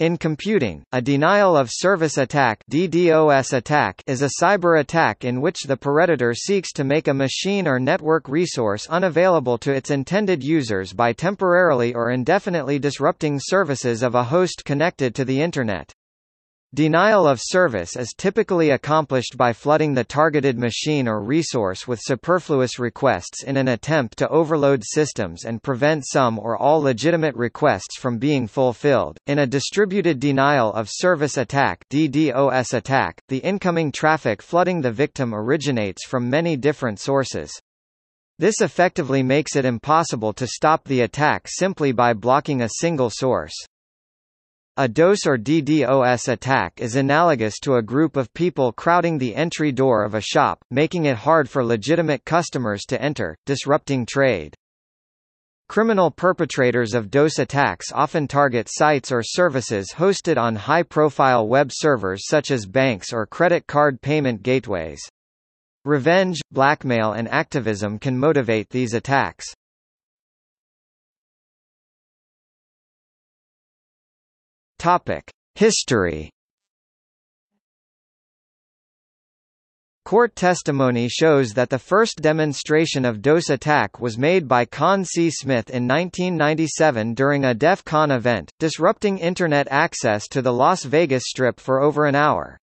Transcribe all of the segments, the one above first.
In computing, a denial-of-service attack DDoS attack is a cyber attack in which the predator seeks to make a machine or network resource unavailable to its intended users by temporarily or indefinitely disrupting services of a host connected to the Internet. Denial of service is typically accomplished by flooding the targeted machine or resource with superfluous requests in an attempt to overload systems and prevent some or all legitimate requests from being fulfilled. In a distributed denial of service attack (DDoS attack), the incoming traffic flooding the victim originates from many different sources. This effectively makes it impossible to stop the attack simply by blocking a single source. A DOS or DDoS attack is analogous to a group of people crowding the entry door of a shop, making it hard for legitimate customers to enter, disrupting trade. Criminal perpetrators of DOS attacks often target sites or services hosted on high-profile web servers such as banks or credit card payment gateways. Revenge, blackmail and activism can motivate these attacks. Topic: History. Court testimony shows that the first demonstration of DOS attack was made by Khan C. Smith in 1997 during a DEF CON event, disrupting Internet access to the Las Vegas Strip for over an hour.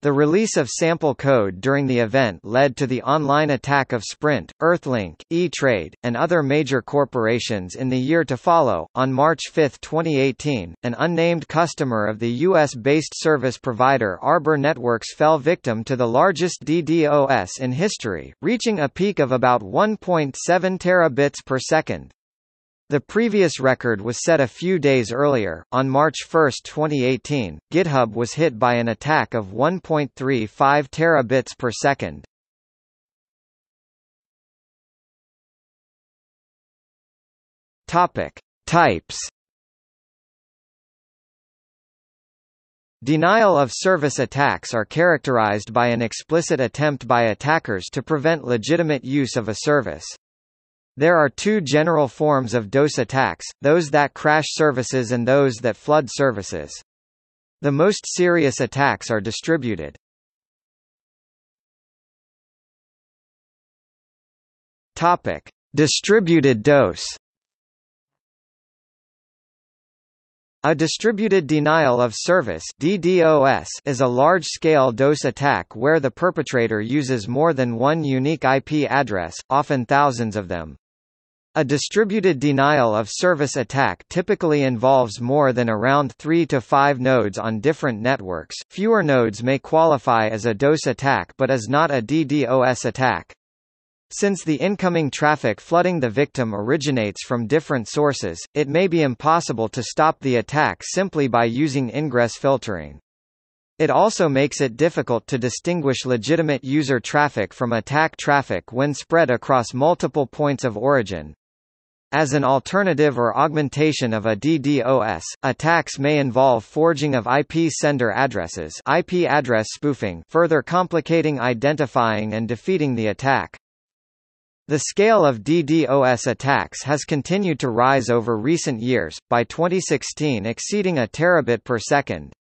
The release of sample code during the event led to the online attack of Sprint, Earthlink, E-Trade, and other major corporations in the year to follow. On March 5, 2018, an unnamed customer of the US-based service provider Arbor Networks fell victim to the largest DDoS in history, reaching a peak of about 1.7 terabits per second. The previous record was set a few days earlier. On March 1, 2018, GitHub was hit by an attack of 1.35 terabits per second. Topic: Types. Denial of service attacks are characterized by an explicit attempt by attackers to prevent legitimate use of a service. There are two general forms of DOS attacks, those that crash services and those that flood services. The most serious attacks are distributed. Topic: Distributed DOS. A distributed denial of service DDoS is a large-scale DOS attack where the perpetrator uses more than one unique IP address, often thousands of them. A distributed denial of service attack typically involves more than around 3 to 5 nodes on different networks. Fewer nodes may qualify as a DOS attack but is not a DDoS attack. Since the incoming traffic flooding the victim originates from different sources, it may be impossible to stop the attack simply by using ingress filtering. It also makes it difficult to distinguish legitimate user traffic from attack traffic when spread across multiple points of origin. As an alternative or augmentation of a DDoS, attacks may involve forging of IP sender addresses IP address spoofing further complicating identifying and defeating the attack. The scale of DDoS attacks has continued to rise over recent years, by 2016 exceeding a terabit per second.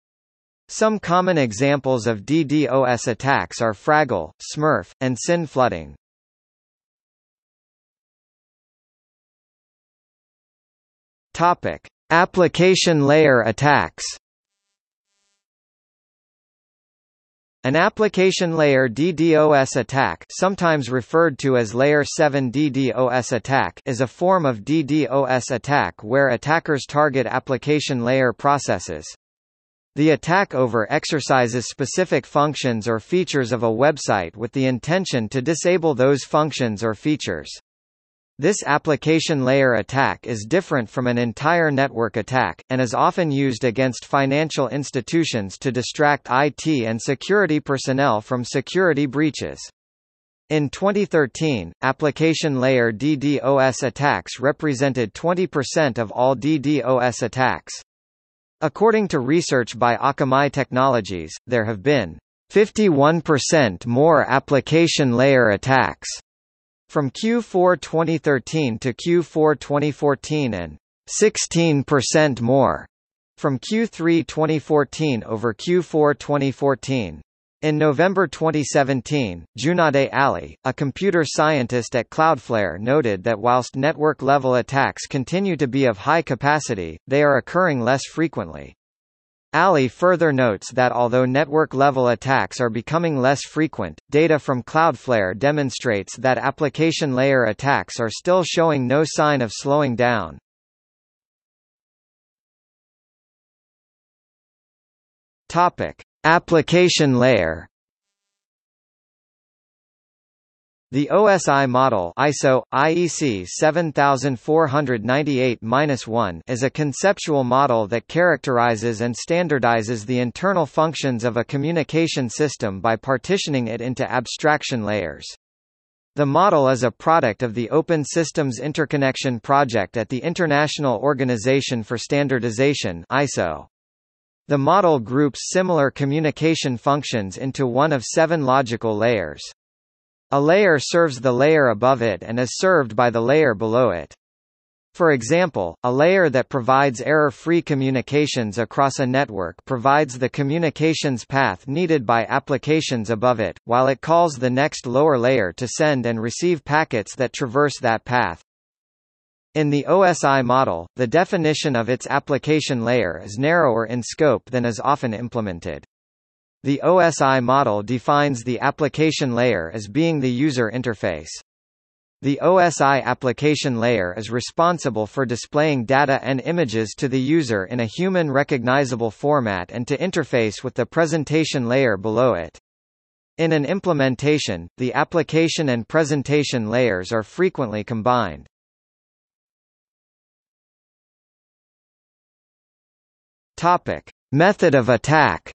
Some common examples of DDoS attacks are Fraggle, Smurf, and SYN flooding. Topic: Application layer attacks. An application layer DDoS attack sometimes referred to as Layer 7 DDoS attack is a form of DDoS attack where attackers target application layer processes. The attack over exercises specific functions or features of a website with the intention to disable those functions or features. This application layer attack is different from an entire network attack, and is often used against financial institutions to distract IT and security personnel from security breaches. In 2013, application layer DDoS attacks represented 20% of all DDoS attacks. According to research by Akamai Technologies, there have been 51% more application layer attacks from Q4 2013 to Q4 2014 and 16% more from Q3 2014 over Q4 2014. In November 2017, Junade Ali, a computer scientist at Cloudflare noted that whilst network-level attacks continue to be of high capacity, they are occurring less frequently. Ali further notes that although network-level attacks are becoming less frequent, data from Cloudflare demonstrates that application layer attacks are still showing no sign of slowing down. Topic: Application layer The OSI model ISO IEC 7498-1 is a conceptual model that characterizes and standardizes the internal functions of a communication system by partitioning it into abstraction layers. The model is a product of the Open Systems Interconnection Project at the International Organization for Standardization ISO. The model groups similar communication functions into one of seven logical layers. A layer serves the layer above it and is served by the layer below it. For example, a layer that provides error-free communications across a network provides the communications path needed by applications above it, while it calls the next lower layer to send and receive packets that traverse that path. In the OSI model, the definition of its application layer is narrower in scope than is often implemented. The OSI model defines the application layer as being the user interface. The OSI application layer is responsible for displaying data and images to the user in a human-recognizable format and to interface with the presentation layer below it. In an implementation, the application and presentation layers are frequently combined. Topic: Method of attack.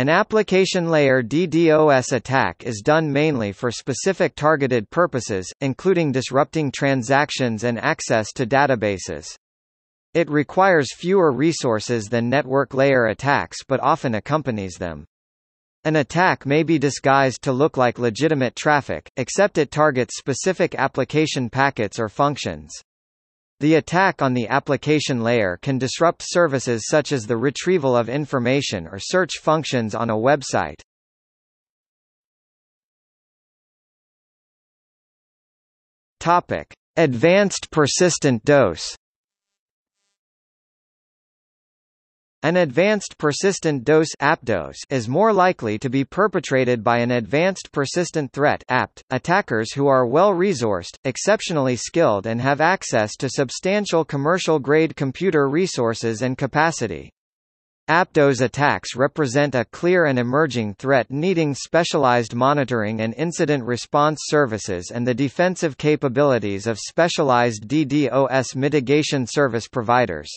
An application layer DDoS attack is done mainly for specific targeted purposes, including disrupting transactions and access to databases. It requires fewer resources than network layer attacks but often accompanies them. An attack may be disguised to look like legitimate traffic, except it targets specific application packets or functions. The attack on the application layer can disrupt services such as the retrieval of information or search functions on a website. Topic: Advanced persistent DOS An advanced persistent DOS APDOS is more likely to be perpetrated by an advanced persistent threat APT, attackers who are well-resourced, exceptionally skilled and have access to substantial commercial-grade computer resources and capacity. APDOS attacks represent a clear and emerging threat needing specialized monitoring and incident response services and the defensive capabilities of specialized DDoS mitigation service providers.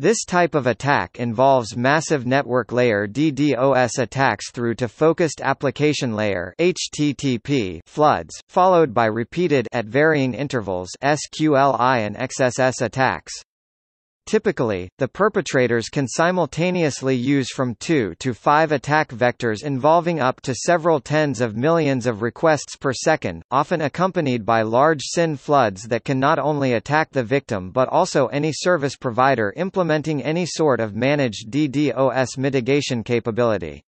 This type of attack involves massive network layer DDoS attacks through to focused application layer HTTP floods, followed by repeated at varying intervals SQLI and XSS attacks. Typically, the perpetrators can simultaneously use from two to five attack vectors involving up to several tens of millions of requests per second, often accompanied by large SYN floods that can not only attack the victim but also any service provider implementing any sort of managed DDoS mitigation capability.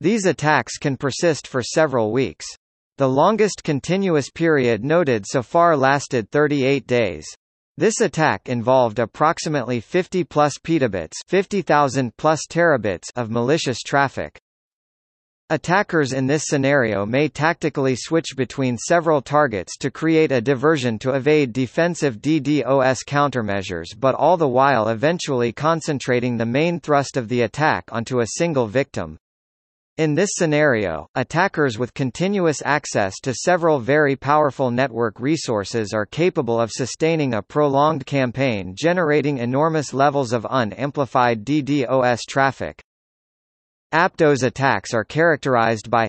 These attacks can persist for several weeks. The longest continuous period noted so far lasted 38 days. This attack involved approximately 50 plus petabits 50,000 plus terabits of malicious traffic. Attackers in this scenario may tactically switch between several targets to create a diversion to evade defensive DDoS countermeasures but all the while eventually concentrating the main thrust of the attack onto a single victim. In this scenario, attackers with continuous access to several very powerful network resources are capable of sustaining a prolonged campaign generating enormous levels of unamplified DDoS traffic. APDOS attacks are characterized by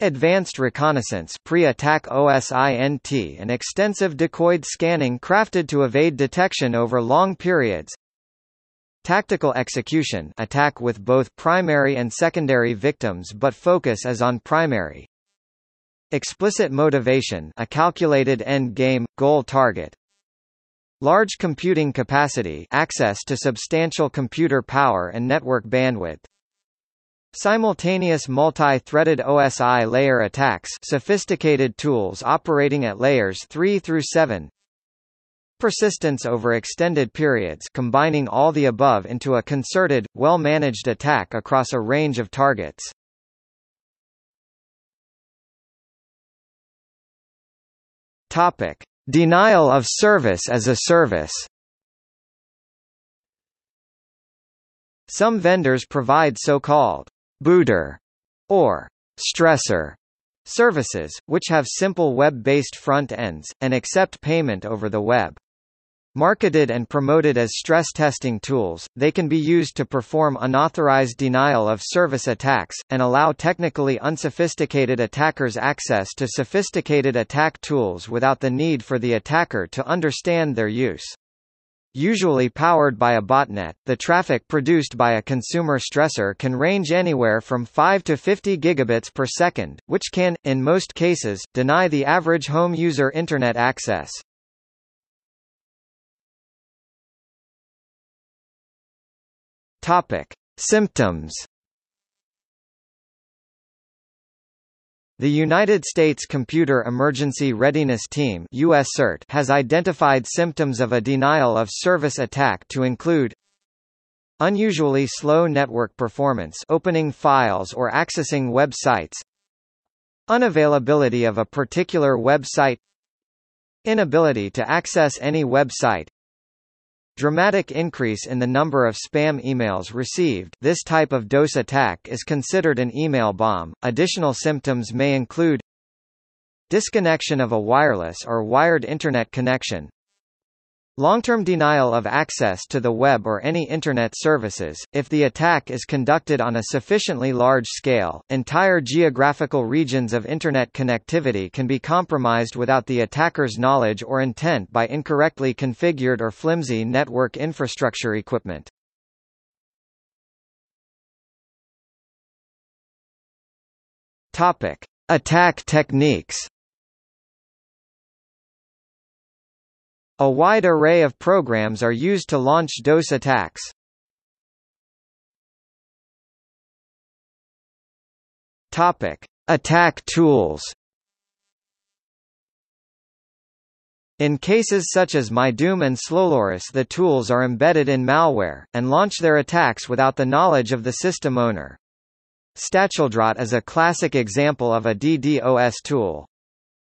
Advanced reconnaissance pre-attack OSINT and extensive decoyed scanning crafted to evade detection over long periods Tactical execution attack with both primary and secondary victims but focus is on primary. Explicit motivation a calculated end game, goal target. Large computing capacity access to substantial computer power and network bandwidth. Simultaneous multi-threaded OSI layer attacks sophisticated tools operating at layers 3 through 7 Persistence over extended periods combining all the above into a concerted, well-managed attack across a range of targets. Topic. Denial of service as a service Some vendors provide so-called booter or stressor services, which have simple web-based front ends, and accept payment over the web. Marketed and promoted as stress testing tools, they can be used to perform unauthorized denial of service attacks, and allow technically unsophisticated attackers access to sophisticated attack tools without the need for the attacker to understand their use. Usually powered by a botnet, the traffic produced by a consumer stressor can range anywhere from 5 to 50 gigabits per second, which can, in most cases, deny the average home user Internet access. Topic: Symptoms. The United States Computer Emergency Readiness Team US CERT has identified symptoms of a denial of service attack to include unusually slow network performance opening files or accessing websites unavailability of a particular website inability to access any website Dramatic increase in the number of spam emails received this type of DOS attack is considered an email bomb. Additional symptoms may include disconnection of a wireless or wired Internet connection, Long-term denial of access to the web or any Internet services, if the attack is conducted on a sufficiently large scale, entire geographical regions of Internet connectivity can be compromised without the attacker's knowledge or intent by incorrectly configured or flimsy network infrastructure equipment. Topic. Attack techniques A wide array of programs are used to launch DOS attacks. Topic: Attack tools. In cases such as MyDoom and Slowloris the tools are embedded in malware, and launch their attacks without the knowledge of the system owner. Stacheldraht is a classic example of a DDoS tool.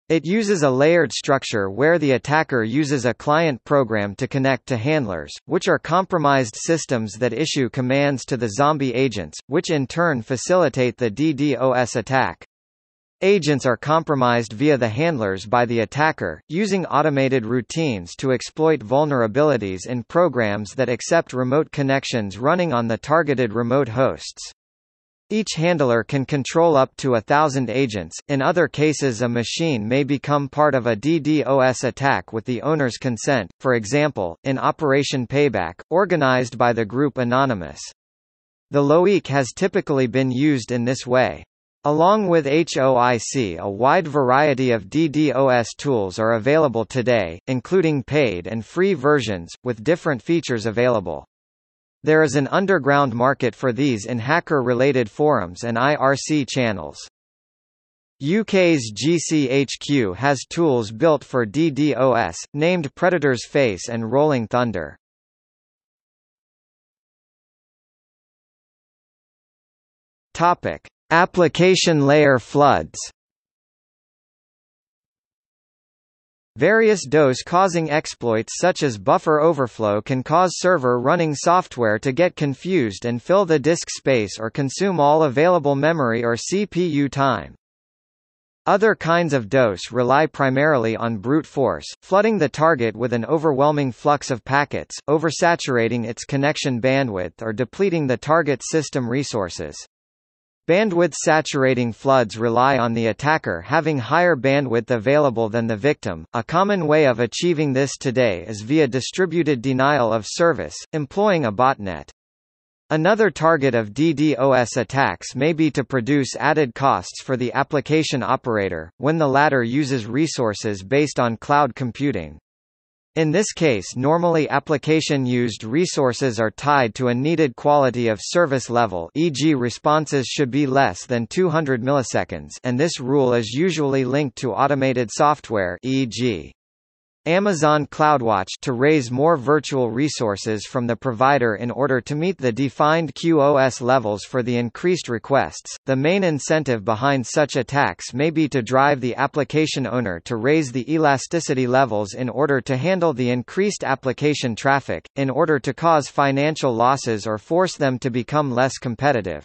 It uses a layered structure where the attacker uses a client program to connect to handlers, which are compromised systems that issue commands to the zombie agents, which in turn facilitate the DDoS attack. Agents are compromised via the handlers by the attacker, using automated routines to exploit vulnerabilities in programs that accept remote connections running on the targeted remote hosts. Each handler can control up to a thousand agents, in other cases a machine may become part of a DDoS attack with the owner's consent, for example, in Operation Payback, organized by the group Anonymous. The LOIC has typically been used in this way. Along with HOIC a wide variety of DDoS tools are available today, including paid and free versions, with different features available. There is an underground market for these in hacker-related forums and IRC channels. UK's GCHQ has tools built for DDoS, named Predator's Face and Rolling Thunder. Topic: Application layer floods. Various DOS-causing exploits such as buffer overflow can cause server-running software to get confused and fill the disk space or consume all available memory or CPU time. Other kinds of DOS rely primarily on brute force, flooding the target with an overwhelming flux of packets, oversaturating its connection bandwidth or depleting the target system resources. Bandwidth saturating floods rely on the attacker having higher bandwidth available than the victim. A common way of achieving this today is via distributed denial of service, employing a botnet. Another target of DDoS attacks may be to produce added costs for the application operator, when the latter uses resources based on cloud computing. In this case normally application-used resources are tied to a needed quality of service level e.g. responses should be less than 200 milliseconds and this rule is usually linked to automated software e.g. Amazon CloudWatch to raise more virtual resources from the provider in order to meet the defined QoS levels for the increased requests. The main incentive behind such attacks may be to drive the application owner to raise the elasticity levels in order to handle the increased application traffic, in order to cause financial losses or force them to become less competitive.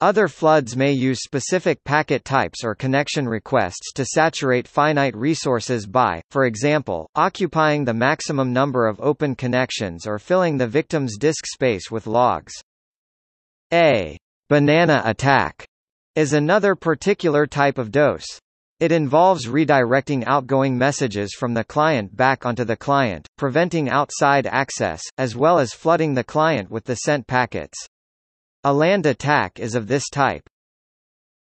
Other floods may use specific packet types or connection requests to saturate finite resources by, for example, occupying the maximum number of open connections or filling the victim's disk space with logs. A banana attack is another particular type of DOS. It involves redirecting outgoing messages from the client back onto the client, preventing outside access, as well as flooding the client with the sent packets. A land attack is of this type.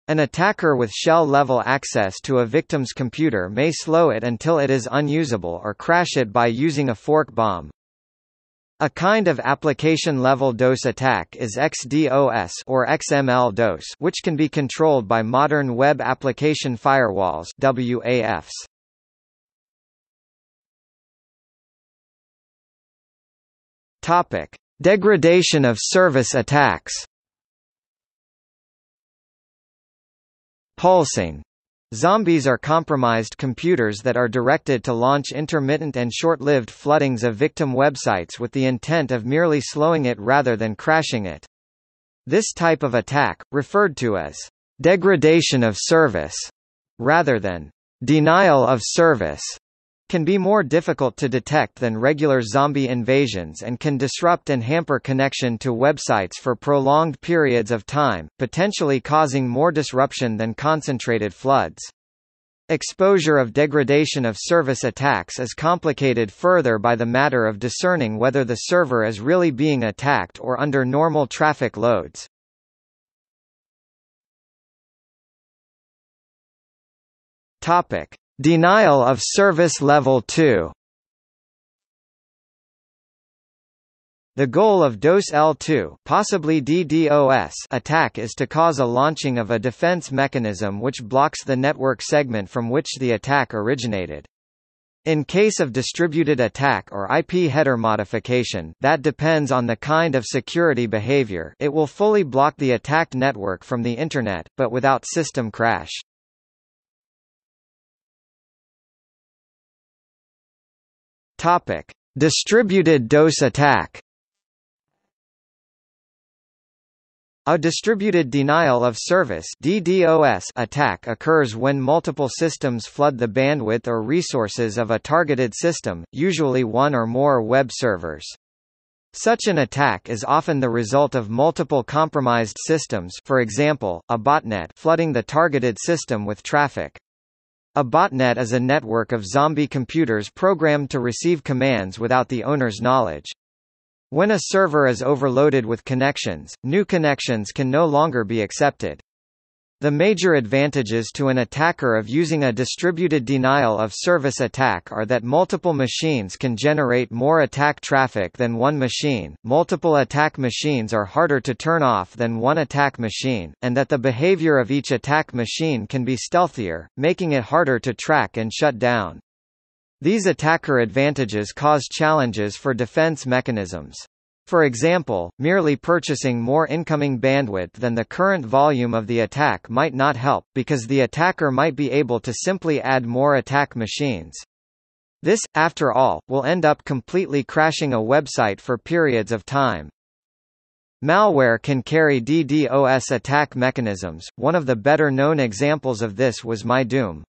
An attacker with shell-level access to a victim's computer may slow it until it is unusable or crash it by using a fork bomb. A kind of application-level DOS attack is XDOS or XML DOS which can be controlled by modern web application firewalls WAFs. Topic: Degradation of service attacks Pulsing Zombies are compromised computers that are directed to launch intermittent and short-lived floodings of victim websites with the intent of merely slowing it rather than crashing it. This type of attack, referred to as degradation of service, rather than denial of service, can be more difficult to detect than regular zombie invasions and can disrupt and hamper connection to websites for prolonged periods of time, potentially causing more disruption than concentrated floods. Exposure of degradation of service attacks is complicated further by the matter of discerning whether the server is really being attacked or under normal traffic loads. Topic: Denial of service level 2 The goal of DOS L2 possibly DDoS attack is to cause a launching of a defense mechanism which blocks the network segment from which the attack originated. In case of distributed attack or IP header modification that depends on the kind of security behavior it will fully block the attacked network from the Internet, but without system crash. Topic: Distributed DOS attack. A distributed denial of service DDoS attack occurs when multiple systems flood the bandwidth or resources of a targeted system, usually one or more web servers. Such an attack is often the result of multiple compromised systems for example, a botnet flooding the targeted system with traffic. A botnet is a network of zombie computers programmed to receive commands without the owner's knowledge. When a server is overloaded with connections, new connections can no longer be accepted. The major advantages to an attacker of using a distributed denial of service attack are that multiple machines can generate more attack traffic than one machine, multiple attack machines are harder to turn off than one attack machine, and that the behavior of each attack machine can be stealthier, making it harder to track and shut down. These attacker advantages cause challenges for defense mechanisms. For example, merely purchasing more incoming bandwidth than the current volume of the attack might not help, because the attacker might be able to simply add more attack machines. This, after all, will end up completely crashing a website for periods of time. Malware can carry DDoS attack mechanisms, one of the better known examples of this was MyDoom.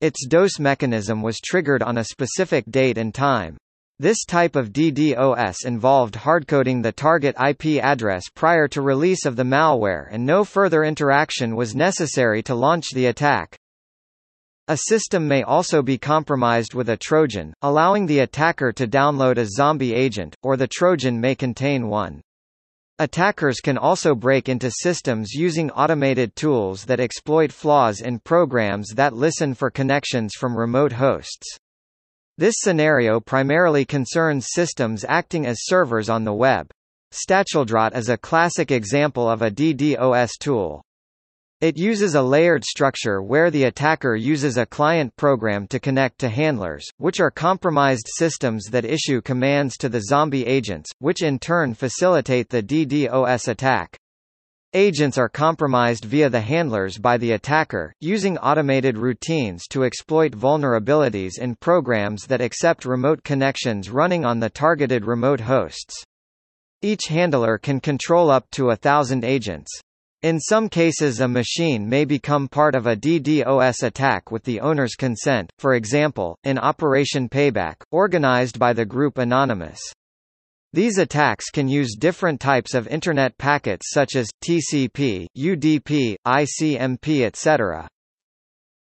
Its DOS mechanism was triggered on a specific date and time. This type of DDoS involved hardcoding the target IP address prior to release of the malware and no further interaction was necessary to launch the attack. A system may also be compromised with a Trojan, allowing the attacker to download a zombie agent, or the Trojan may contain one. Attackers can also break into systems using automated tools that exploit flaws in programs that listen for connections from remote hosts. This scenario primarily concerns systems acting as servers on the web. Stacheldraht is a classic example of a DDoS tool. It uses a layered structure where the attacker uses a client program to connect to handlers, which are compromised systems that issue commands to the zombie agents, which in turn facilitate the DDoS attack. Agents are compromised via the handlers by the attacker, using automated routines to exploit vulnerabilities in programs that accept remote connections running on the targeted remote hosts. Each handler can control up to a thousand agents. In some cases a machine may become part of a DDoS attack with the owner's consent, for example, in Operation Payback, organized by the group Anonymous. These attacks can use different types of Internet packets such as, TCP, UDP, ICMP etc.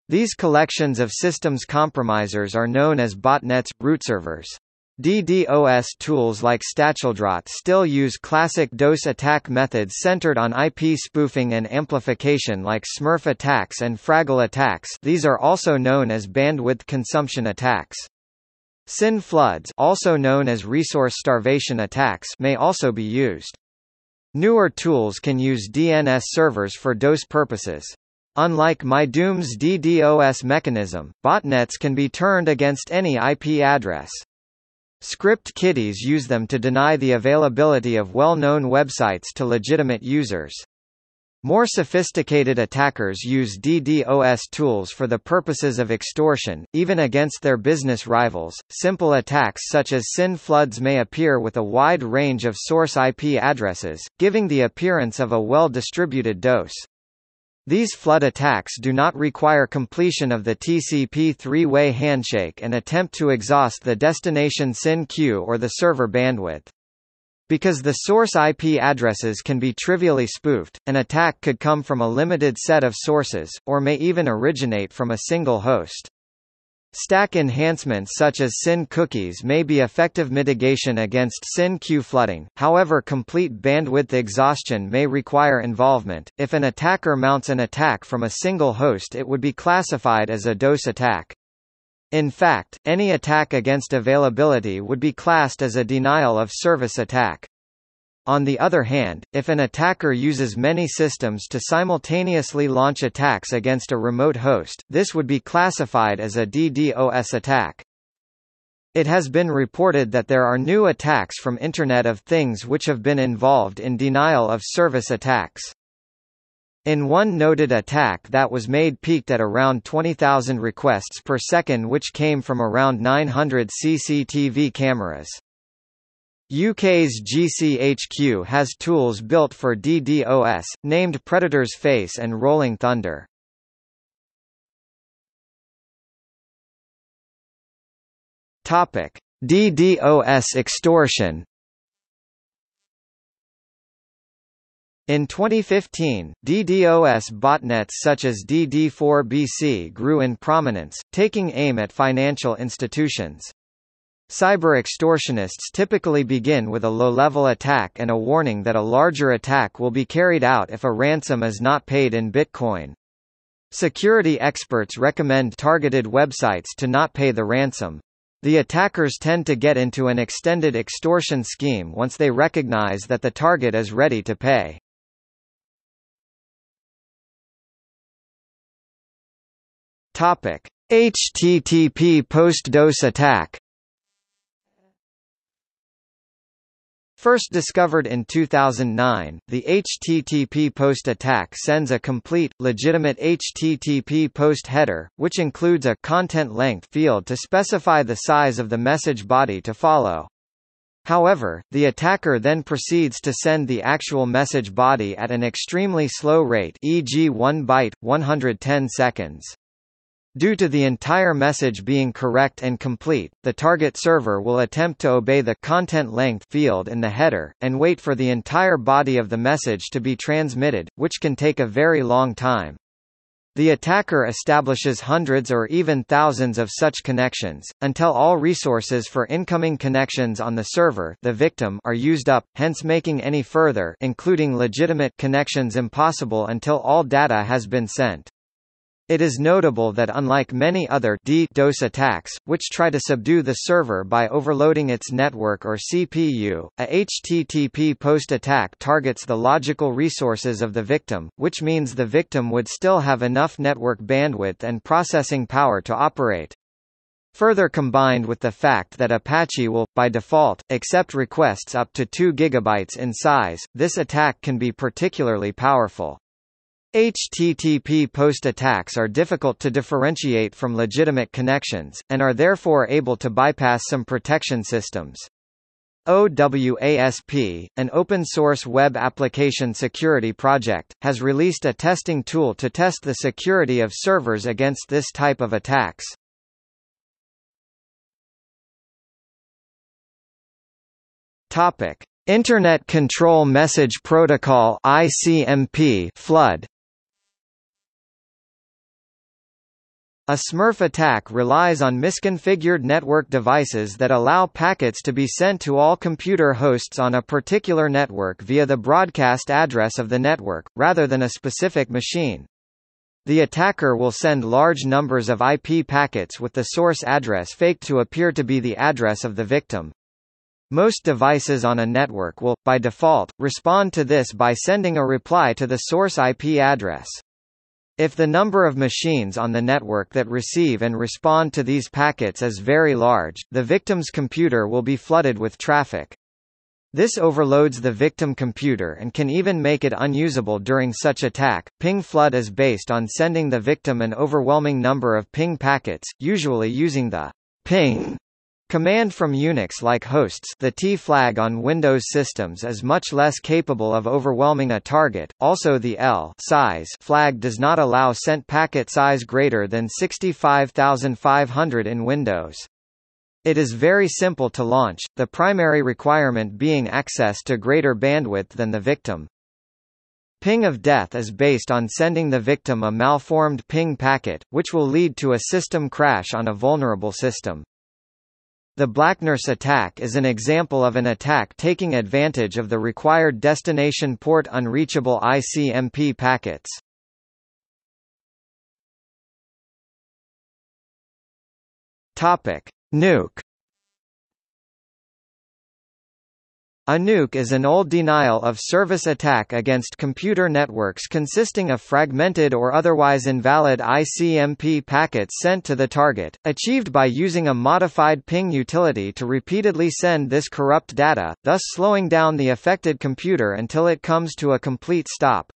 These collections of systems compromisers are known as botnets, root servers. DDoS tools like Stacheldraht still use classic DOS attack methods centered on IP spoofing and amplification like Smurf attacks and Fraggle attacks these are also known as bandwidth consumption attacks. SYN floods also known as resource starvation attacks may also be used. Newer tools can use DNS servers for DOS purposes. Unlike MyDoom's DDoS mechanism, botnets can be turned against any IP address. Script kiddies use them to deny the availability of well-known websites to legitimate users. More sophisticated attackers use DDoS tools for the purposes of extortion, even against their business rivals. Simple attacks such as SYN floods may appear with a wide range of source IP addresses, giving the appearance of a well-distributed DOS. These flood attacks do not require completion of the TCP three-way handshake and attempt to exhaust the destination SYN queue or the server bandwidth. Because the source IP addresses can be trivially spoofed, an attack could come from a limited set of sources, or may even originate from a single host. Stack enhancements such as SYN cookies may be effective mitigation against SYN queue flooding, however complete bandwidth exhaustion may require involvement. If an attacker mounts an attack from a single host it would be classified as a DOS attack. In fact, any attack against availability would be classed as a denial of service attack. On the other hand, if an attacker uses many systems to simultaneously launch attacks against a remote host, this would be classified as a DDoS attack. It has been reported that there are new attacks from Internet of Things which have been involved in denial of service attacks. In one noted attack that was made peaked at around 20,000 requests per second which came from around 900 CCTV cameras. UK's GCHQ has tools built for DDoS, named Predator's Face and Rolling Thunder. DDoS extortion In 2015, DDoS botnets such as DD4BC grew in prominence, taking aim at financial institutions. Cyber extortionists typically begin with a low-level attack and a warning that a larger attack will be carried out if a ransom is not paid in Bitcoin. Security experts recommend targeted websites to not pay the ransom. The attackers tend to get into an extended extortion scheme once they recognize that the target is ready to pay. Topic: HTTP post-DOS attack First discovered in 2009, the HTTP post attack sends a complete, legitimate HTTP post header, which includes a content length field to specify the size of the message body to follow. However, the attacker then proceeds to send the actual message body at an extremely slow rate e.g. 1 byte, 110 seconds. Due to the entire message being correct and complete, the target server will attempt to obey the content length field in the header, and wait for the entire body of the message to be transmitted, which can take a very long time. The attacker establishes hundreds or even thousands of such connections, until all resources for incoming connections on the server the victim are used up, hence making any further including legitimate connections impossible until all data has been sent. It is notable that unlike many other DDoS attacks, which try to subdue the server by overloading its network or CPU, a HTTP post attack targets the logical resources of the victim, which means the victim would still have enough network bandwidth and processing power to operate. Further combined with the fact that Apache will, by default, accept requests up to 2 GB in size, this attack can be particularly powerful. HTTP post attacks are difficult to differentiate from legitimate connections, and are therefore able to bypass some protection systems. OWASP, an open-source web application security project, has released a testing tool to test the security of servers against this type of attacks. Topic: Internet Control Message Protocol (ICMP) flood. A Smurf attack relies on misconfigured network devices that allow packets to be sent to all computer hosts on a particular network via the broadcast address of the network, rather than a specific machine. The attacker will send large numbers of IP packets with the source address faked to appear to be the address of the victim. Most devices on a network will, by default, respond to this by sending a reply to the source IP address. If the number of machines on the network that receive and respond to these packets is very large, the victim's computer will be flooded with traffic. This overloads the victim computer and can even make it unusable during such attack. Ping flood is based on sending the victim an overwhelming number of ping packets, usually using the ping Command from Unix-like hosts the T-flag on Windows systems is much less capable of overwhelming a target, also the L size flag does not allow sent packet size greater than 65500 in Windows. It is very simple to launch, the primary requirement being access to greater bandwidth than the victim. Ping of death is based on sending the victim a malformed ping packet, which will lead to a system crash on a vulnerable system. The Blacknurse attack is an example of an attack taking advantage of the required destination port unreachable ICMP packets. Topic: Nuke A nuke is an old denial-of-service attack against computer networks consisting of fragmented or otherwise invalid ICMP packets sent to the target, achieved by using a modified ping utility to repeatedly send this corrupt data, thus slowing down the affected computer until it comes to a complete stop.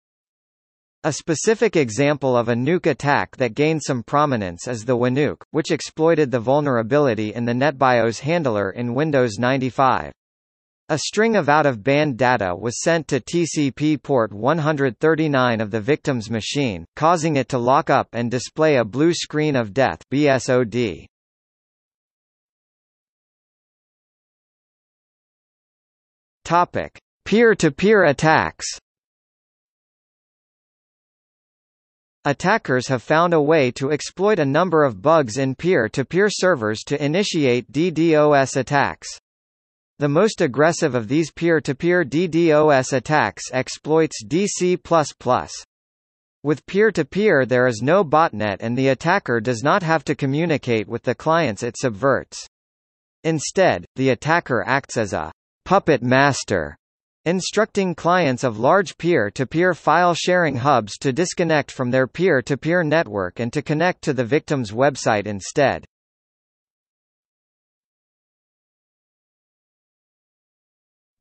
A specific example of a nuke attack that gained some prominence is the WinNuke, which exploited the vulnerability in the NetBIOS handler in Windows 95. A string of out-of-band data was sent to TCP port 139 of the victim's machine, causing it to lock up and display a blue screen of death BSOD. Topic: Peer-to-peer attacks. Attackers have found a way to exploit a number of bugs in peer-to-peer -peer servers to initiate DDoS attacks. The most aggressive of these peer-to-peer -peer DDoS attacks exploits DC++. With peer-to-peer -peer there is no botnet and the attacker does not have to communicate with the clients it subverts. Instead, the attacker acts as a puppet master, instructing clients of large peer-to-peer -peer file sharing hubs to disconnect from their peer-to-peer -peer network and to connect to the victim's website instead.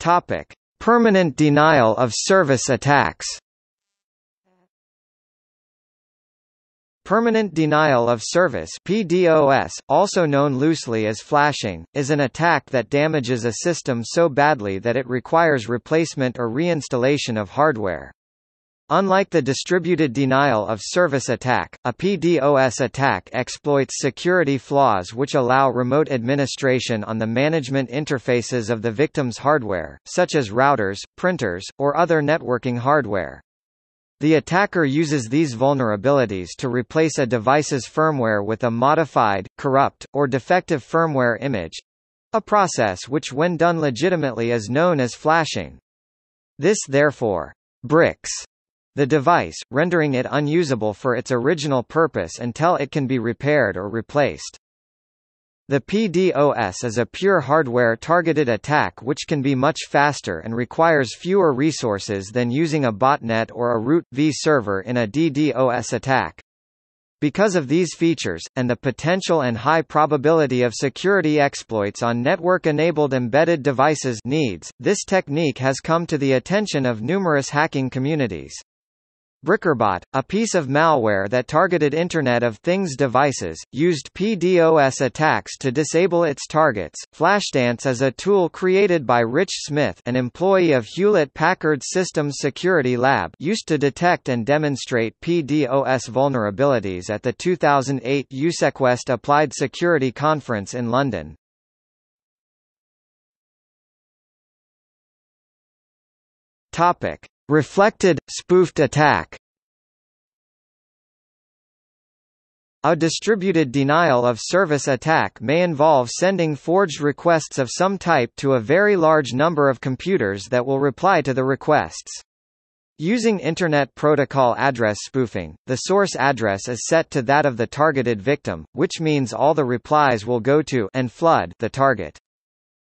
Topic: Permanent denial of service attacks. Permanent denial of service PDoS, also known loosely as flashing, is an attack that damages a system so badly that it requires replacement or reinstallation of hardware. Unlike the distributed denial of service attack, a PDoS attack exploits security flaws which allow remote administration on the management interfaces of the victim's hardware, such as routers, printers, or other networking hardware. The attacker uses these vulnerabilities to replace a device's firmware with a modified, corrupt, or defective firmware image—a process which when done legitimately is known as flashing. This therefore, bricks the device, rendering it unusable for its original purpose until it can be repaired or replaced. The PDoS is a pure hardware-targeted attack which can be much faster and requires fewer resources than using a botnet or a root v server in a DDoS attack. Because of these features, and the potential and high probability of security exploits on network-enabled embedded devices needs, this technique has come to the attention of numerous hacking communities. Brickerbot, a piece of malware that targeted Internet of Things devices, used PDoS attacks to disable its targets. Flashdance is a tool created by Rich Smith, an employee of Hewlett-Packard Systems Security Lab, used to detect and demonstrate PDoS vulnerabilities at the 2008 EUSecWest Applied Security Conference in London. Topic: Reflected, spoofed attack A distributed denial-of-service attack may involve sending forged requests of some type to a very large number of computers that will reply to the requests. Using Internet Protocol address spoofing, the source address is set to that of the targeted victim, which means all the replies will go to and flood the target.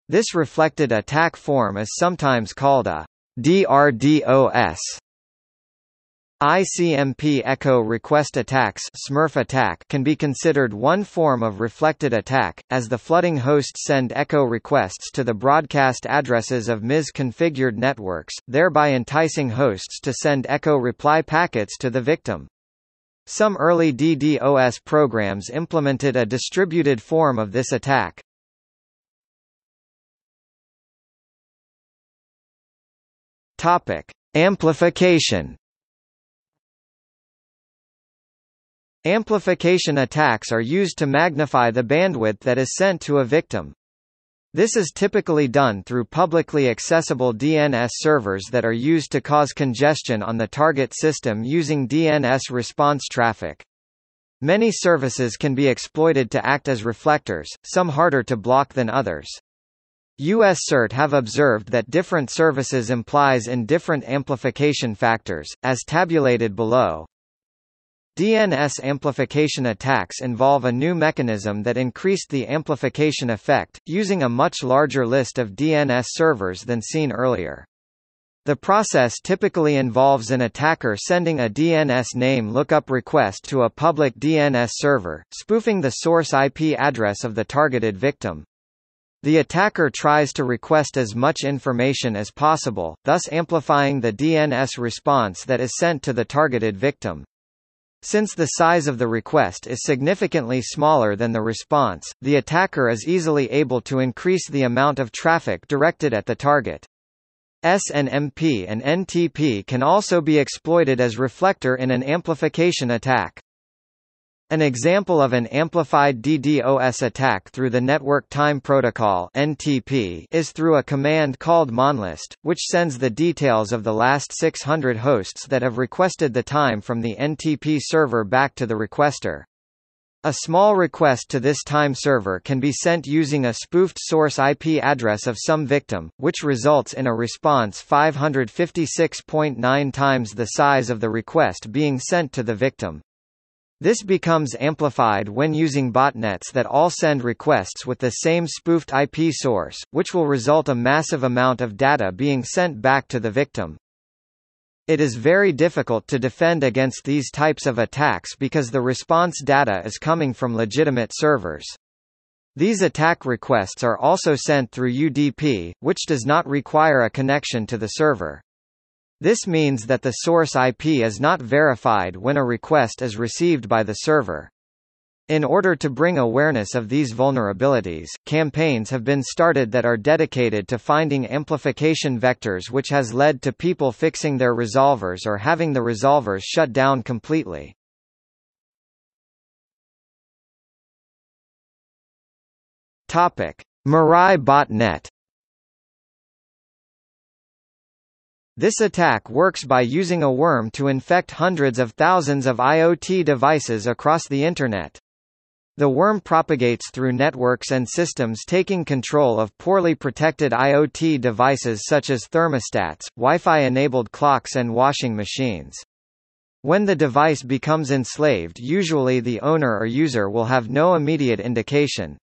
This reflected attack form is sometimes called a DRDoS ICMP echo request attacks Smurf attack can be considered one form of reflected attack, as the flooding hosts send echo requests to the broadcast addresses of MIS-configured networks, thereby enticing hosts to send echo reply packets to the victim. Some early DDoS programs implemented a distributed form of this attack. Topic: Amplification. Amplification attacks are used to magnify the bandwidth that is sent to a victim. This is typically done through publicly accessible DNS servers that are used to cause congestion on the target system using DNS response traffic. Many services can be exploited to act as reflectors, some harder to block than others. US CERT have observed that different services implies in different amplification factors, as tabulated below. DNS amplification attacks involve a new mechanism that increased the amplification effect, using a much larger list of DNS servers than seen earlier. The process typically involves an attacker sending a DNS name lookup request to a public DNS server, spoofing the source IP address of the targeted victim. The attacker tries to request as much information as possible, thus amplifying the DNS response that is sent to the targeted victim. Since the size of the request is significantly smaller than the response, the attacker is easily able to increase the amount of traffic directed at the target. SNMP and NTP can also be exploited as reflector in an amplification attack. An example of an amplified DDoS attack through the Network Time Protocol (NTP) is through a command called monlist, which sends the details of the last 600 hosts that have requested the time from the NTP server back to the requester. A small request to this time server can be sent using a spoofed source IP address of some victim, which results in a response 556.9 times the size of the request being sent to the victim. This becomes amplified when using botnets that all send requests with the same spoofed IP source, which will result a massive amount of data being sent back to the victim. It is very difficult to defend against these types of attacks because the response data is coming from legitimate servers. These attack requests are also sent through UDP, which does not require a connection to the server. This means that the source IP is not verified when a request is received by the server. In order to bring awareness of these vulnerabilities, campaigns have been started that are dedicated to finding amplification vectors which has led to people fixing their resolvers or having the resolvers shut down completely. Topic: Mirai botnet This attack works by using a worm to infect hundreds of thousands of IoT devices across the Internet. The worm propagates through networks and systems taking control of poorly protected IoT devices such as thermostats, Wi-Fi-enabled clocks and washing machines. When the device becomes enslaved usually the owner or user will have no immediate indication.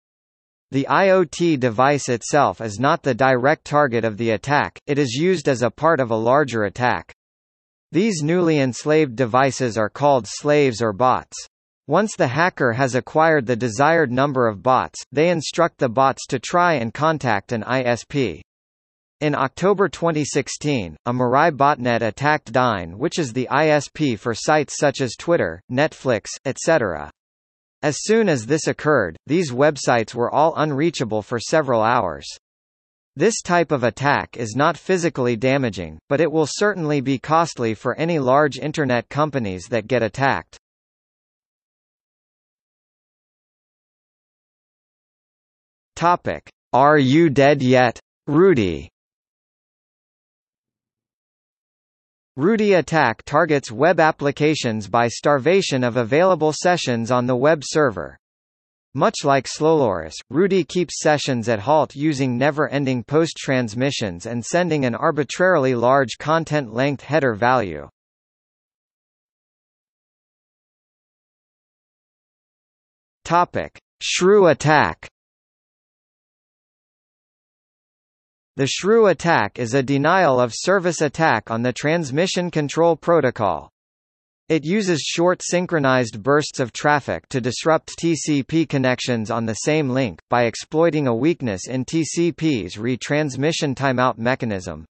The IoT device itself is not the direct target of the attack, it is used as a part of a larger attack. These newly enslaved devices are called slaves or bots. Once the hacker has acquired the desired number of bots, they instruct the bots to try and contact an ISP. In October 2016, a Mirai botnet attacked Dyn which is the ISP for sites such as Twitter, Netflix, etc. As soon as this occurred, these websites were all unreachable for several hours. This type of attack is not physically damaging, but it will certainly be costly for any large Internet companies that get attacked. Topic. Are you dead yet? Rudy Rudy attack targets web applications by starvation of available sessions on the web server. Much like Slowloris, Rudy keeps sessions at halt using never-ending post transmissions and sending an arbitrarily large content length header value. Topic: Shrew attack. The shrew attack is a denial-of-service attack on the transmission control protocol. It uses short synchronized bursts of traffic to disrupt TCP connections on the same link, by exploiting a weakness in TCP's retransmission timeout mechanism.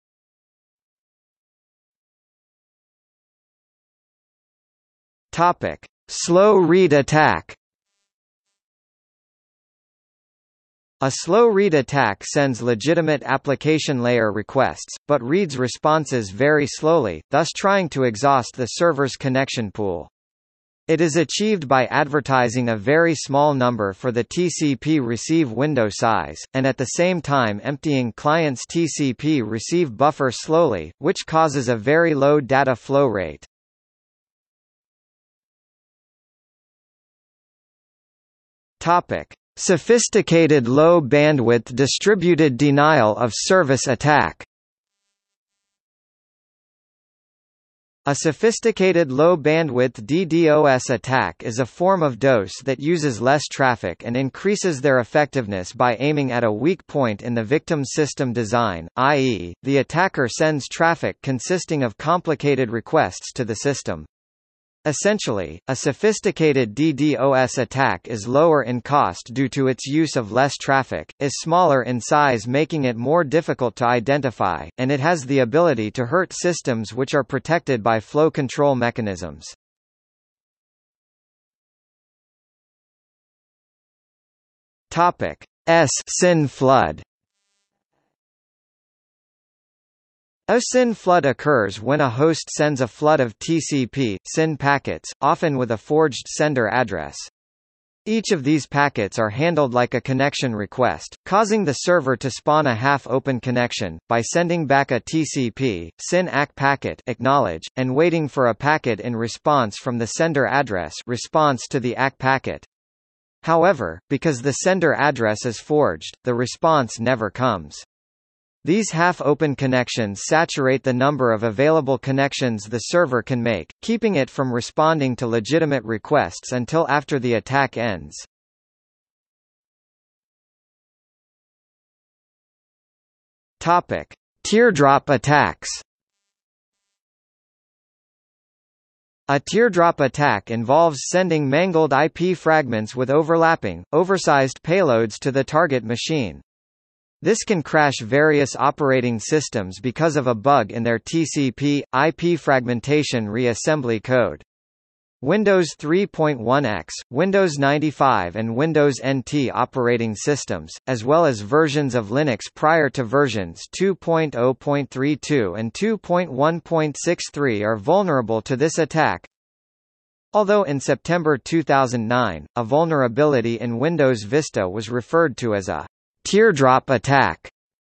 Slow read attack A slow read attack sends legitimate application layer requests, but reads responses very slowly, thus trying to exhaust the server's connection pool. It is achieved by advertising a very small number for the TCP receive window size, and at the same time emptying client's TCP receive buffer slowly, which causes a very low data flow rate. Topic: Sophisticated low-bandwidth distributed denial-of-service attack A sophisticated low-bandwidth DDoS attack is a form of DOS that uses less traffic and increases their effectiveness by aiming at a weak point in the victim's system design, i.e., the attacker sends traffic consisting of complicated requests to the system. Essentially, a sophisticated DDoS attack is lower in cost due to its use of less traffic, is smaller in size making it more difficult to identify, and it has the ability to hurt systems which are protected by flow control mechanisms. S SYN flood A SYN flood occurs when a host sends a flood of TCP SYN packets, often with a forged sender address. Each of these packets are handled like a connection request, causing the server to spawn a half-open connection, by sending back a TCP, SYN ACK packet acknowledge, and waiting for a packet in response from the sender address response to the ACK packet. However, because the sender address is forged, the response never comes. These half-open connections saturate the number of available connections the server can make, keeping it from responding to legitimate requests until after the attack ends. Topic: Teardrop attacks. A teardrop attack involves sending mangled IP fragments with overlapping, oversized payloads to the target machine. This can crash various operating systems because of a bug in their TCP, IP fragmentation reassembly code. Windows 3.1x, Windows 95 and Windows NT operating systems, as well as versions of Linux prior to versions 2.0.32 and 2.1.63 are vulnerable to this attack. Although in September 2009, a vulnerability in Windows Vista was referred to as a teardrop attack.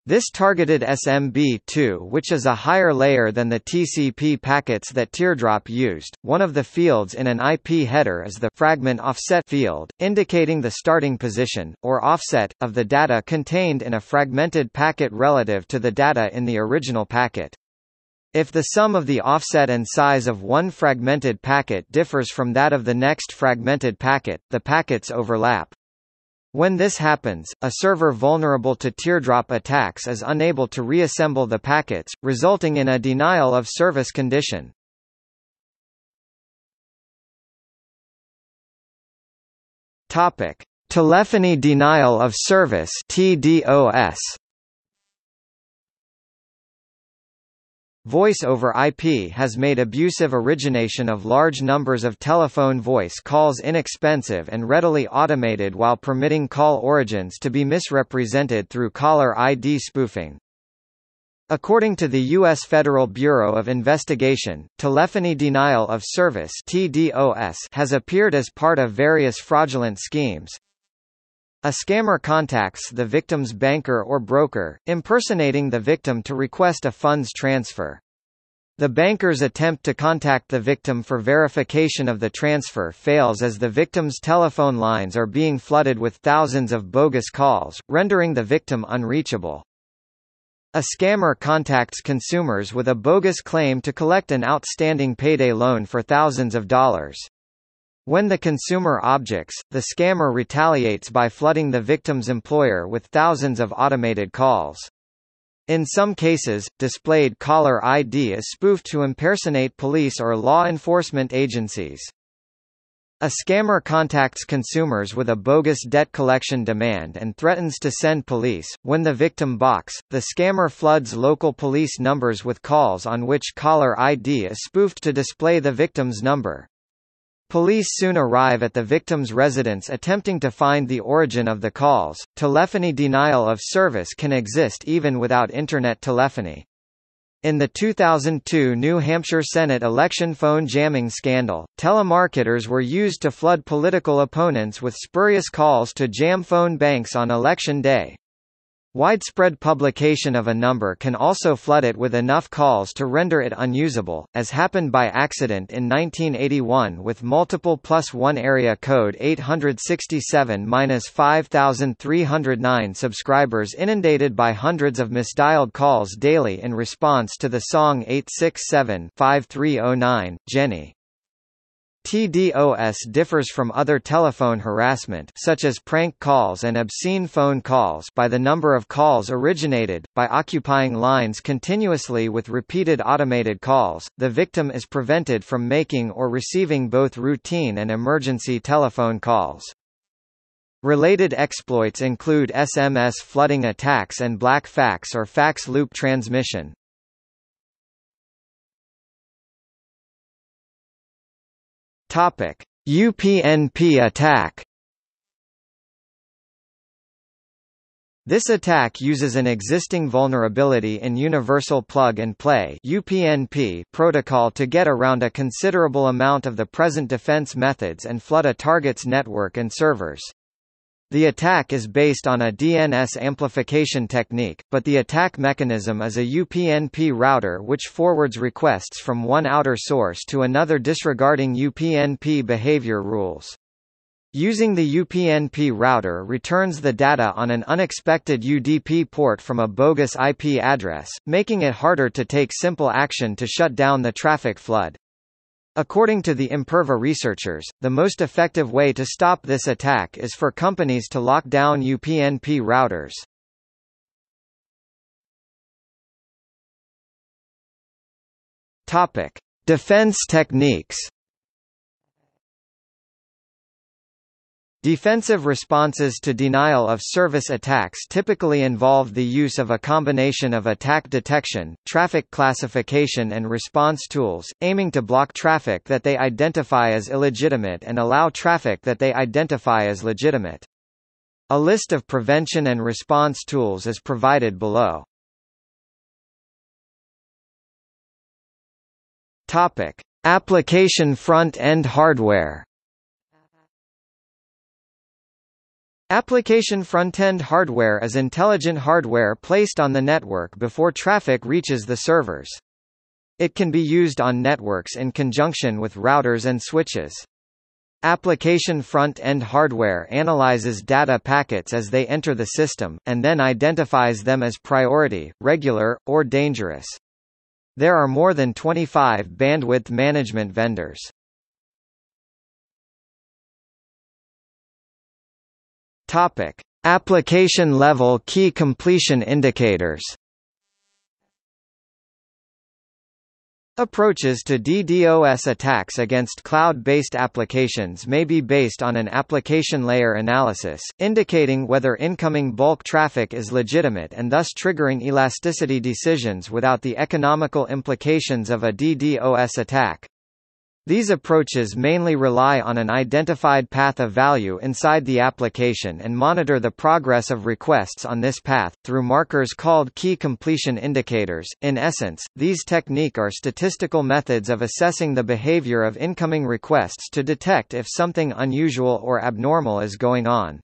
This targeted SMB2 which is a higher layer than the TCP packets that Teardrop used. One of the fields in an IP header is the fragment offset field, indicating the starting position, or offset, of the data contained in a fragmented packet relative to the data in the original packet. If the sum of the offset and size of one fragmented packet differs from that of the next fragmented packet, the packets overlap. When this happens, a server vulnerable to teardrop attacks is unable to reassemble the packets, resulting in a denial of service condition. Topic: Telephony denial of service (TDOS). Voice over IP has made abusive origination of large numbers of telephone voice calls inexpensive and readily automated while permitting call origins to be misrepresented through caller ID spoofing. According to the U.S. Federal Bureau of Investigation, telephony denial of service (TDOS) has appeared as part of various fraudulent schemes. A scammer contacts the victim's banker or broker, impersonating the victim to request a funds transfer. The banker's attempt to contact the victim for verification of the transfer fails as the victim's telephone lines are being flooded with thousands of bogus calls, rendering the victim unreachable. A scammer contacts consumers with a bogus claim to collect an outstanding payday loan for thousands of dollars. When the consumer objects, the scammer retaliates by flooding the victim's employer with thousands of automated calls. In some cases, displayed caller ID is spoofed to impersonate police or law enforcement agencies. A scammer contacts consumers with a bogus debt collection demand and threatens to send police. When the victim balks, the scammer floods local police numbers with calls on which caller ID is spoofed to display the victim's number. Police soon arrive at the victim's residence attempting to find the origin of the calls. Telephony denial of service can exist even without Internet telephony. In the 2002 New Hampshire Senate election phone jamming scandal, telemarketers were used to flood political opponents with spurious calls to jam phone banks on election day. Widespread publication of a number can also flood it with enough calls to render it unusable, as happened by accident in 1981 with multiple plus one area code 867-5309 subscribers inundated by hundreds of misdialed calls daily in response to the song 867-5309, Jenny. TDOS differs from other telephone harassment such as prank calls and obscene phone calls by the number of calls originated, by occupying lines continuously with repeated automated calls, the victim is prevented from making or receiving both routine and emergency telephone calls. Related exploits include SMS flooding attacks and black fax or fax loop transmission. Topic: UPnP attack. This attack uses an existing vulnerability in Universal Plug and Play (UPnP) protocol to get around a considerable amount of the present defense methods and flood a target's network and servers. The attack is based on a DNS amplification technique, but the attack mechanism is a UPnP router which forwards requests from one outer source to another disregarding UPnP behavior rules. Using the UPnP router returns the data on an unexpected UDP port from a bogus IP address, making it harder to take simple action to shut down the traffic flood. According to the Imperva researchers, the most effective way to stop this attack is for companies to lock down UPnP routers. Topic: Defense techniques. Defensive responses to denial of service attacks typically involve the use of a combination of attack detection, traffic classification and response tools, aiming to block traffic that they identify as illegitimate and allow traffic that they identify as legitimate. A list of prevention and response tools is provided below. Topic: Application front-end hardware Application front-end hardware is intelligent hardware placed on the network before traffic reaches the servers. It can be used on networks in conjunction with routers and switches. Application front-end hardware analyzes data packets as they enter the system, and then identifies them as priority, regular, or dangerous. There are more than 25 bandwidth management vendors. Topic: Application-level key completion indicators Approaches to DDoS attacks against cloud-based applications may be based on an application layer analysis, indicating whether incoming bulk traffic is legitimate and thus triggering elasticity decisions without the economical implications of a DDoS attack. These approaches mainly rely on an identified path of value inside the application and monitor the progress of requests on this path, through markers called key completion indicators. In essence, these technique are statistical methods of assessing the behavior of incoming requests to detect if something unusual or abnormal is going on.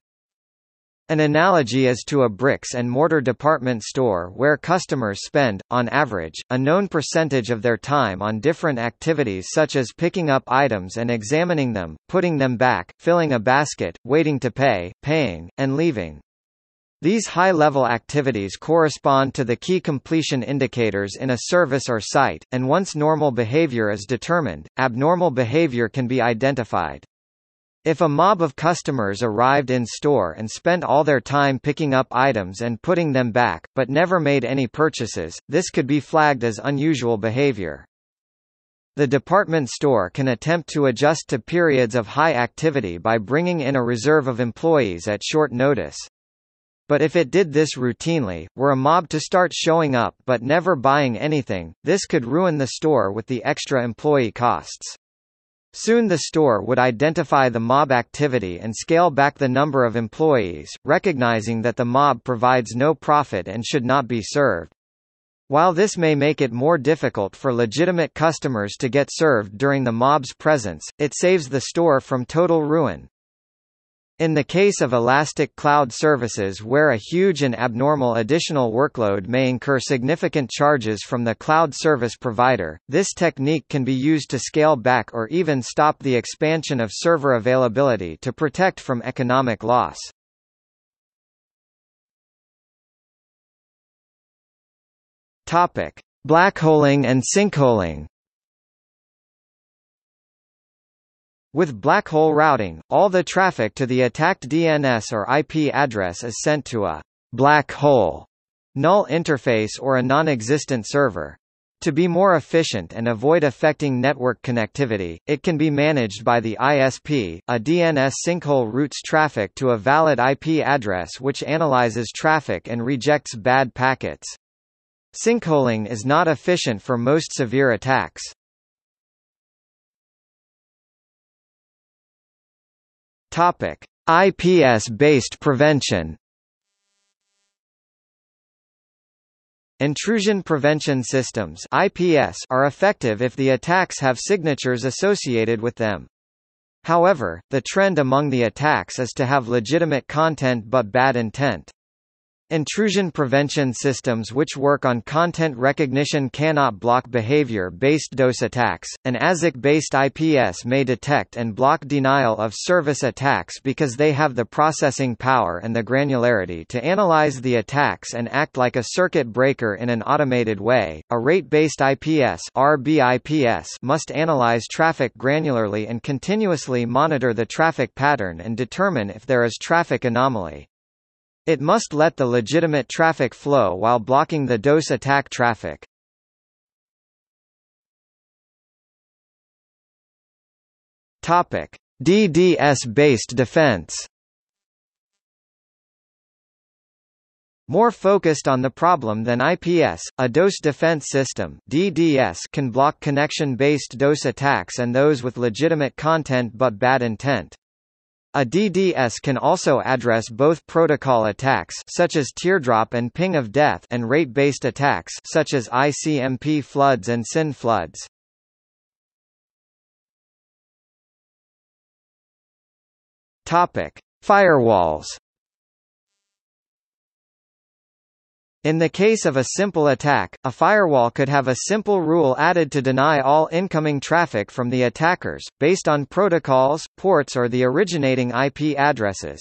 An analogy is to a bricks and mortar department store where customers spend, on average, a known percentage of their time on different activities such as picking up items and examining them, putting them back, filling a basket, waiting to pay, paying, and leaving. These high-level activities correspond to the key completion indicators in a service or site, and once normal behavior is determined, abnormal behavior can be identified. If a mob of customers arrived in store and spent all their time picking up items and putting them back, but never made any purchases, this could be flagged as unusual behavior. The department store can attempt to adjust to periods of high activity by bringing in a reserve of employees at short notice. But if it did this routinely, were a mob to start showing up but never buying anything, this could ruin the store with the extra employee costs. Soon the store would identify the mob activity and scale back the number of employees, recognizing that the mob provides no profit and should not be served. While this may make it more difficult for legitimate customers to get served during the mob's presence, it saves the store from total ruin. In the case of elastic cloud services where a huge and abnormal additional workload may incur significant charges from the cloud service provider, this technique can be used to scale back or even stop the expansion of server availability to protect from economic loss. Blackholing and sinkholing. With black hole routing, all the traffic to the attacked DNS or IP address is sent to a black hole null interface or a non-existent server. To be more efficient and avoid affecting network connectivity, it can be managed by the ISP. A DNS sinkhole routes traffic to a valid IP address which analyzes traffic and rejects bad packets. Sinkholing is not efficient for most severe attacks. Topic: IPS-based prevention. Intrusion prevention systems (IPS) are effective if the attacks have signatures associated with them. However, the trend among the attacks is to have legitimate content but bad intent. Intrusion prevention systems which work on content recognition cannot block behavior-based DOS attacks. An ASIC-based IPS may detect and block denial of service attacks because they have the processing power and the granularity to analyze the attacks and act like a circuit breaker in an automated way. A rate-based IPS (RBIPS) must analyze traffic granularly and continuously monitor the traffic pattern and determine if there is traffic anomaly. It must let the legitimate traffic flow while blocking the DOS attack traffic. Topic: DDS-based defense. More focused on the problem than IPS, a DOS defense system DDS can block connection-based DOS attacks and those with legitimate content but bad intent. A DDS can also address both protocol attacks such as teardrop and ping of death and rate-based attacks such as ICMP floods and SYN floods. Topic: Firewalls In the case of a simple attack, a firewall could have a simple rule added to deny all incoming traffic from the attackers, based on protocols, ports or the originating IP addresses.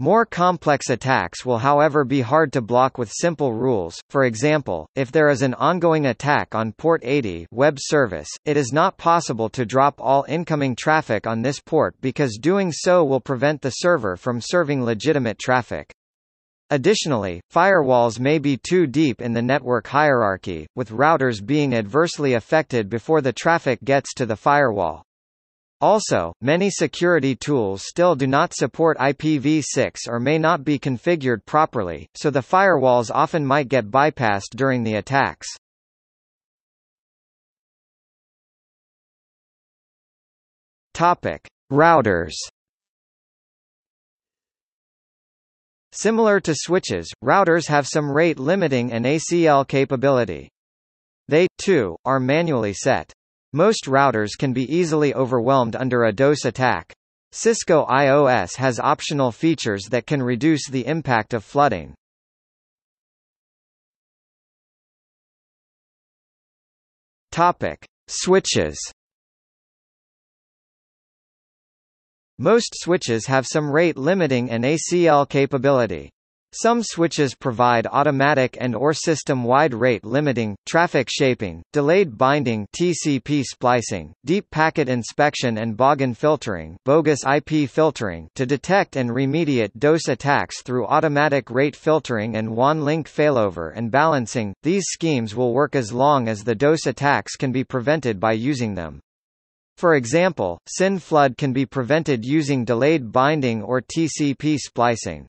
More complex attacks will however be hard to block with simple rules, for example, if there is an ongoing attack on port 80 web service, it is not possible to drop all incoming traffic on this port because doing so will prevent the server from serving legitimate traffic. Additionally, firewalls may be too deep in the network hierarchy, with routers being adversely affected before the traffic gets to the firewall. Also, many security tools still do not support IPv6 or may not be configured properly, so the firewalls often might get bypassed during the attacks. Topic: Routers. Similar to switches, routers have some rate limiting and ACL capability. They, too, are manually set. Most routers can be easily overwhelmed under a DOS attack. Cisco IOS has optional features that can reduce the impact of flooding. Topic: Switches. Most switches have some rate limiting and ACL capability. Some switches provide automatic and or system-wide rate limiting, traffic shaping, delayed binding TCP splicing, deep packet inspection and bogon filtering, bogus IP filtering to detect and remediate DOS attacks through automatic rate filtering and WAN link failover and balancing. These schemes will work as long as the DOS attacks can be prevented by using them. For example, SYN flood can be prevented using delayed binding or TCP splicing.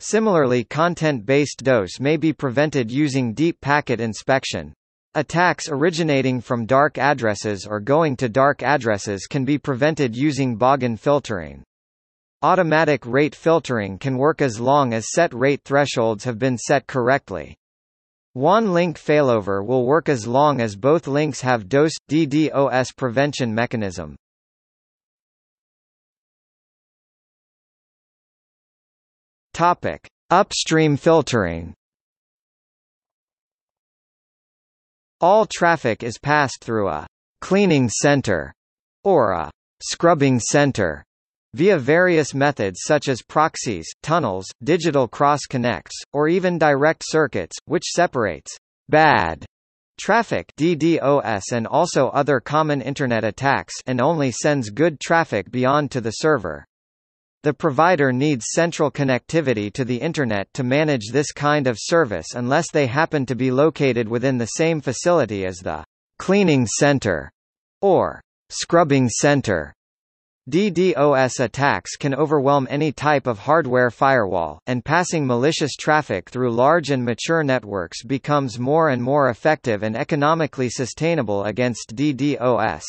Similarly content-based DOS may be prevented using deep packet inspection. Attacks originating from dark addresses or going to dark addresses can be prevented using bogon filtering. Automatic rate filtering can work as long as set rate thresholds have been set correctly. WAN link failover will work as long as both links have DOS-DDoS prevention mechanism. Topic: Upstream filtering. All traffic is passed through a cleaning center or a scrubbing center via various methods such as proxies, tunnels, digital cross connects, or even direct circuits, which separates bad traffic DDoS and also other common internet attacks and only sends good traffic beyond to the server. The provider needs central connectivity to the Internet to manage this kind of service unless they happen to be located within the same facility as the cleaning center or scrubbing center. DDoS attacks can overwhelm any type of hardware firewall, and passing malicious traffic through large and mature networks becomes more and more effective and economically sustainable against DDoS.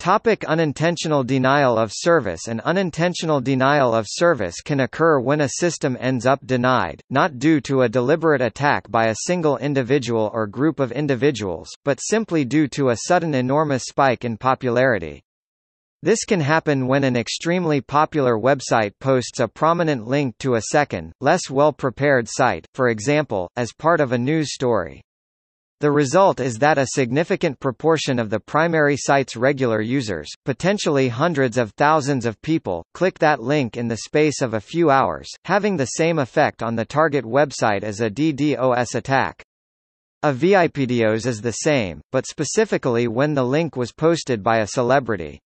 Topic unintentional denial of service An unintentional denial of service can occur when a system ends up denied, not due to a deliberate attack by a single individual or group of individuals, but simply due to a sudden enormous spike in popularity. This can happen when an extremely popular website posts a prominent link to a second, less well-prepared site, for example, as part of a news story. The result is that a significant proportion of the primary site's regular users, potentially hundreds of thousands of people, click that link in the space of a few hours, having the same effect on the target website as a DDoS attack. A VIPDOS is the same, but specifically when the link was posted by a celebrity.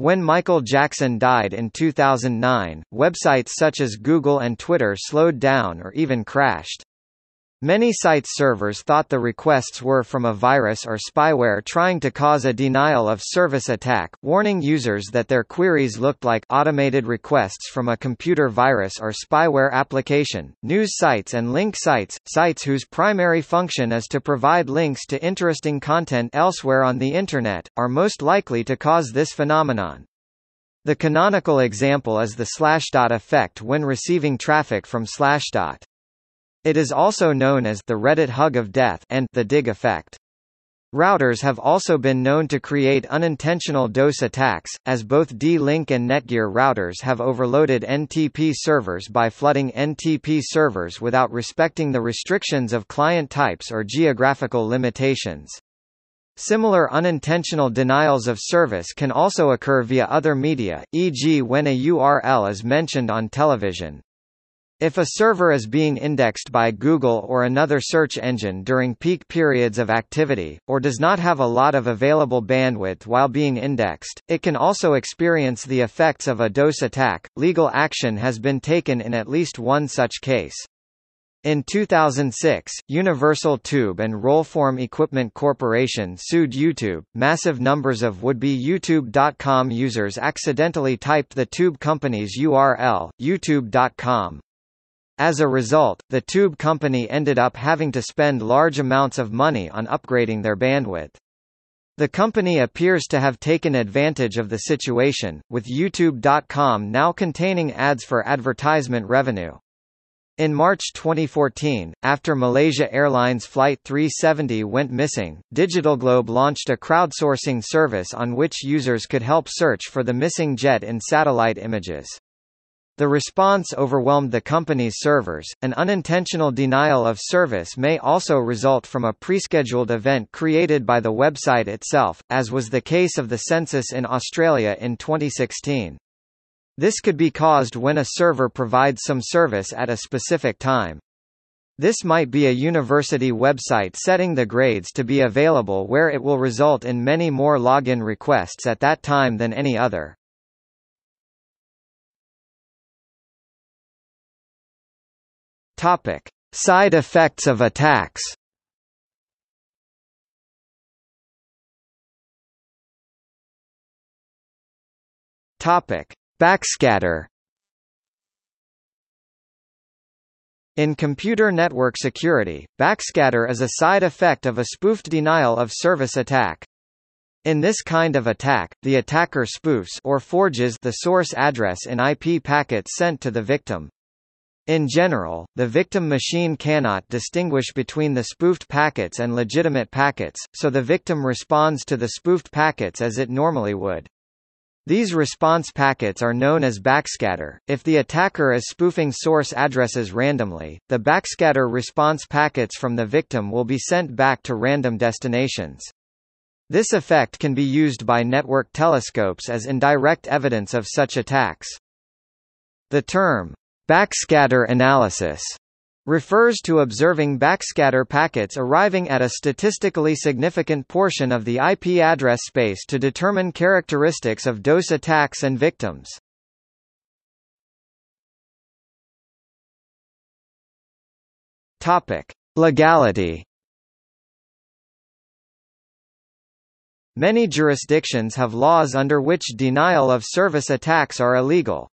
When Michael Jackson died in 2009, websites such as Google and Twitter slowed down or even crashed. Many site servers thought the requests were from a virus or spyware trying to cause a denial of service attack, warning users that their queries looked like automated requests from a computer virus or spyware application. News sites and link sites, sites whose primary function is to provide links to interesting content elsewhere on the Internet, are most likely to cause this phenomenon. The canonical example is the Slashdot effect when receiving traffic from Slashdot. It is also known as the Reddit hug of death and the Digg effect. Routers have also been known to create unintentional DOS attacks, as both D-Link and Netgear routers have overloaded NTP servers by flooding NTP servers without respecting the restrictions of client types or geographical limitations. Similar unintentional denials of service can also occur via other media, e.g. when a URL is mentioned on television. If a server is being indexed by Google or another search engine during peak periods of activity, or does not have a lot of available bandwidth while being indexed, it can also experience the effects of a DOS attack. Legal action has been taken in at least one such case. In 2006, Universal Tube and Rollform Equipment Corporation sued YouTube. Massive numbers of would-be YouTube.com users accidentally typed the Tube company's URL, utube.com. As a result, the tube company ended up having to spend large amounts of money on upgrading their bandwidth. The company appears to have taken advantage of the situation, with utube.com now containing ads for advertisement revenue. In March 2014, after Malaysia Airlines Flight 370 went missing, DigitalGlobe launched a crowdsourcing service on which users could help search for the missing jet in satellite images. The response overwhelmed the company's servers. An unintentional denial of service may also result from a prescheduled event created by the website itself, as was the case of the census in Australia in 2016. This could be caused when a server provides some service at a specific time. This might be a university website setting the grades to be available where it will result in many more login requests at that time than any other. Topic: Side effects of attacks. Topic: Backscatter. In computer network security, backscatter is a side effect of a spoofed denial of service attack. In this kind of attack, the attacker spoofs or forges the source address in IP packets sent to the victim. In general, the victim machine cannot distinguish between the spoofed packets and legitimate packets, so the victim responds to the spoofed packets as it normally would. These response packets are known as backscatter. If the attacker is spoofing source addresses randomly, the backscatter response packets from the victim will be sent back to random destinations. This effect can be used by network telescopes as indirect evidence of such attacks. The term Backscatter analysis refers to observing backscatter packets arriving at a statistically significant portion of the IP address space to determine characteristics of DOS attacks and victims. Topic: Legality. Many jurisdictions have laws under which denial of service attacks are illegal.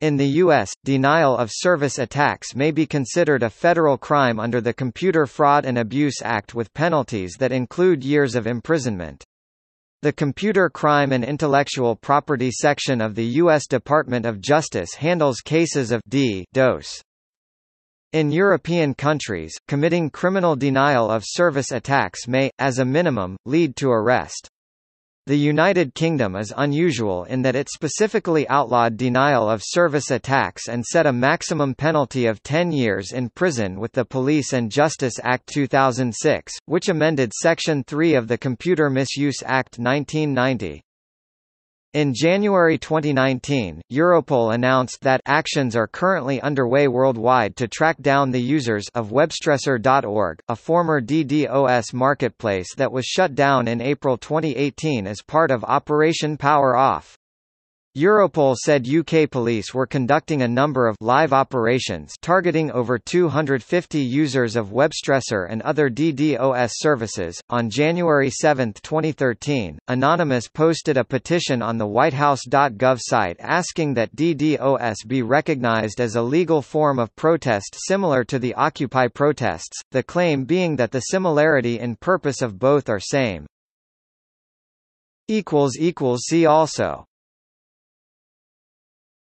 In the U.S., denial of service attacks may be considered a federal crime under the Computer Fraud and Abuse Act with penalties that include years of imprisonment. The Computer Crime and Intellectual Property section of the U.S. Department of Justice handles cases of D DOS. In European countries, committing criminal denial of service attacks may, as a minimum, lead to arrest. The United Kingdom is unusual in that it specifically outlawed denial of service attacks and set a maximum penalty of 10 years in prison with the Police and Justice Act 2006, which amended Section 3 of the Computer Misuse Act 1990. In January 2019, Europol announced that actions are currently underway worldwide to track down the users of Webstresser.org, a former DDoS marketplace that was shut down in April 2018 as part of Operation Power Off. Europol said UK police were conducting a number of live operations targeting over 250 users of Webstresser and other DDoS services. On January 7, 2013, Anonymous posted a petition on the whitehouse.gov site asking that DDoS be recognized as a legal form of protest similar to the Occupy protests, the claim being that the similarity in purpose of both are same. See also